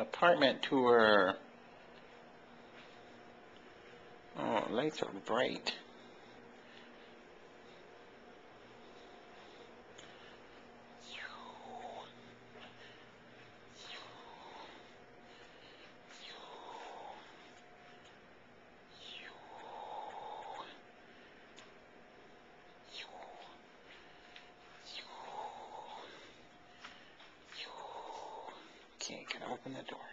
apartment tour. Oh, lights are bright. Okay, can I open the door?